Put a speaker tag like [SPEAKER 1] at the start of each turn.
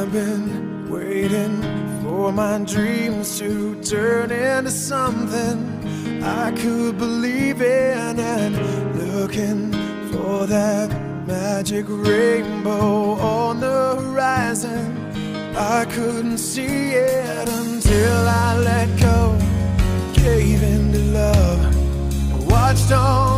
[SPEAKER 1] I've been waiting for my dreams to turn into something I could believe in and looking for that magic rainbow on the horizon. I couldn't see it until I let go, gave in to love, watched on.